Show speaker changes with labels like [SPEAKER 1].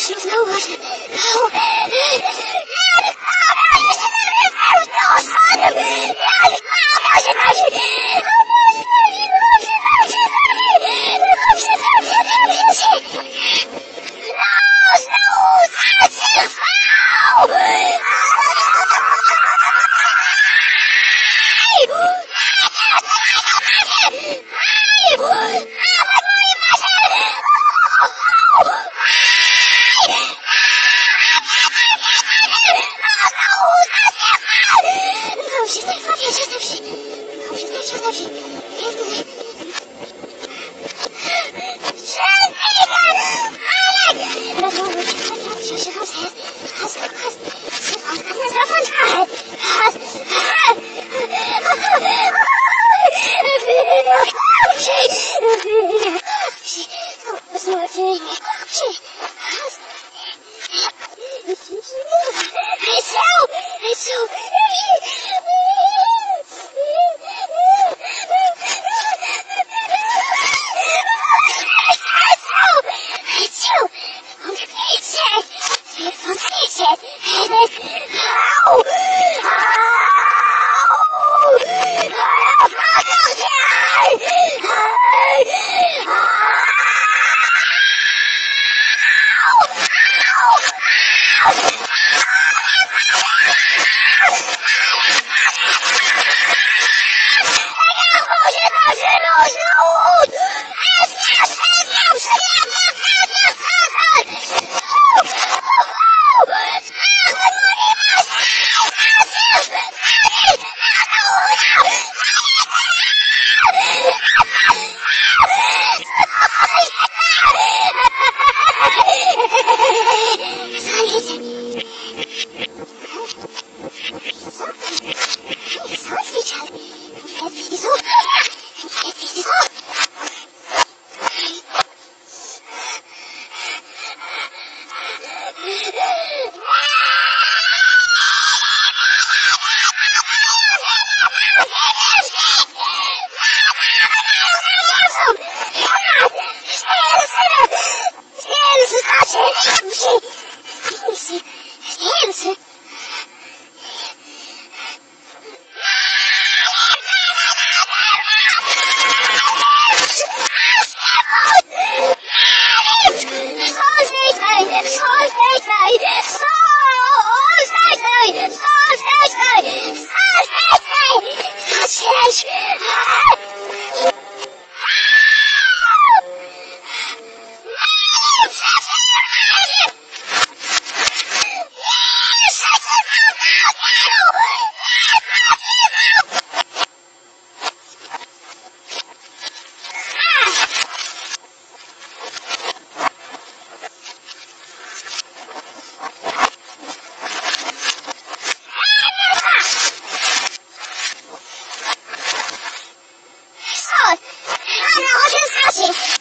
[SPEAKER 1] should know what. How. i'm so I'm sorry. crashing.